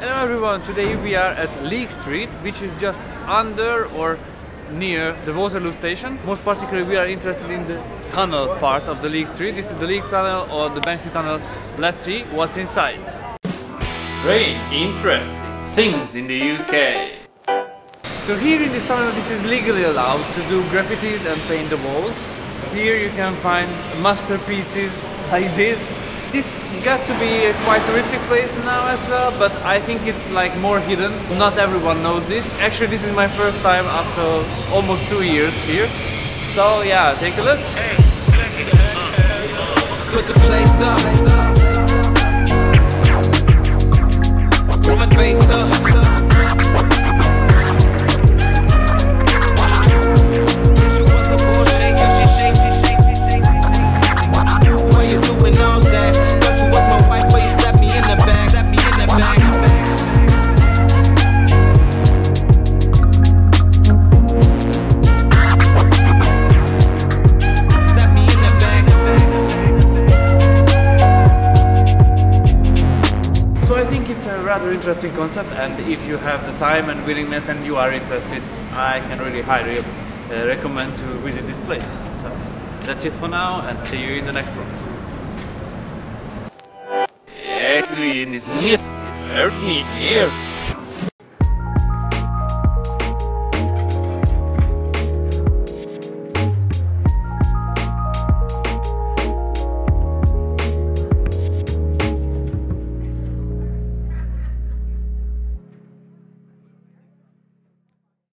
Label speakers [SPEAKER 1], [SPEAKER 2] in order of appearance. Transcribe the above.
[SPEAKER 1] Hello everyone, today we are at Leake Street, which is just under or near the Waterloo station. Most particularly we are interested in the tunnel part of the Leake Street. This is the Leake Tunnel or the Banksy Tunnel. Let's see what's inside. Very interesting things in the UK. So here in this tunnel this is legally allowed to do graffitis and paint the walls. Here you can find masterpieces like this. This got to be a quite touristic place now as well, but I think it's like more hidden. Not everyone knows this. Actually this is my first time after almost two years here. So yeah, take a look.
[SPEAKER 2] put the place up.
[SPEAKER 1] Rather interesting concept and if you have the time and willingness and you are interested, I can really highly uh, recommend to visit this place. So that's it for now and see you in the next one.
[SPEAKER 3] Actually, in this myth, it served me here.